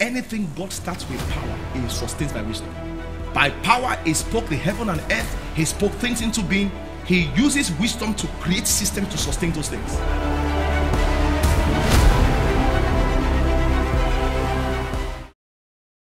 anything God starts with power, He sustains by wisdom. By power, He spoke the heaven and earth, He spoke things into being. He uses wisdom to create systems to sustain those things.